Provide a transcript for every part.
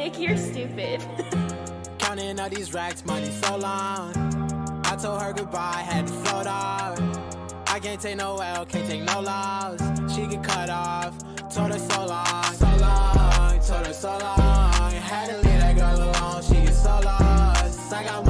Nick, you're stupid. Counting all these racks, money so long. I told her goodbye, had to float off. I can't take no L, can't take no loss. She get cut off, told her so long, so long, told her so long. Had to leave that girl alone, she get so lost. I got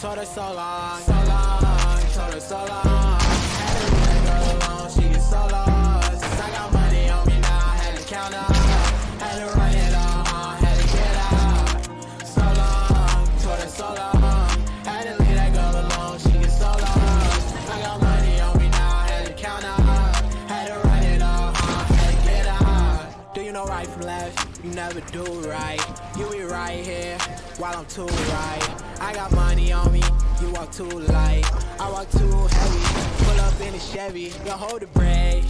Told her so long, so long, told her so long. Had to she so lost. I got money on me now, had to count up, had to run it all, had to get out. So long, told her so long. Never do right. You be right here while I'm too right. I got money on me, you walk too light. I walk too heavy, pull up in a Chevy, you hold the brake.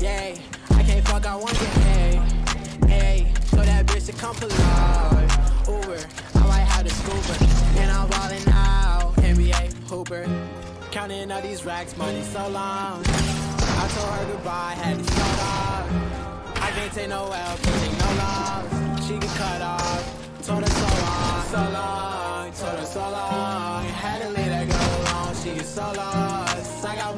Yeah, I can't fuck, I want get hey. Hey, so that bitch to come up. Uber, I might have the scooper. And I'm ballin' out, NBA Hooper. Counting all these racks, money so long. I told her goodbye, had to start off. Can't take no L, can't take no loss. She get cut off. Told her so long, so long, told her so long. Had to leave that girl alone, she get so lost. I got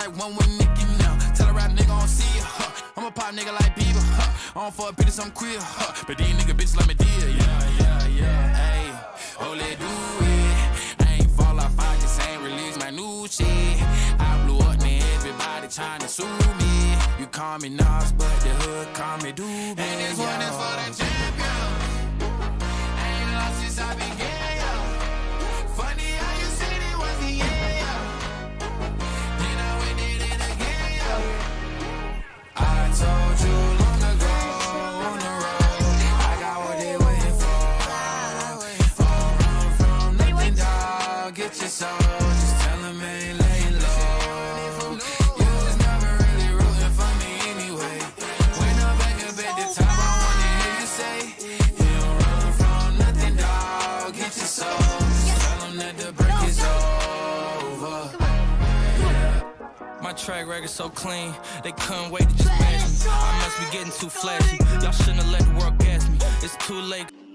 like one with Nicki now. Tell a rap nigga I don't see ya, huh. I'm a pop nigga like Bieber, huh. I don't fuck bitches, I'm queer, huh. But these nigga bitches like me dear, yeah, yeah, yeah. Ayy, oh, let do it. I ain't fall off, I just ain't release my new shit. I blew up, now everybody tryna sue me. You call me Nas, but the hood call me Doobie. And this one is for up so clean, they couldn't wait to just me. I must be getting too flashy. Y'all shouldn't have let the world gas me. It's too late.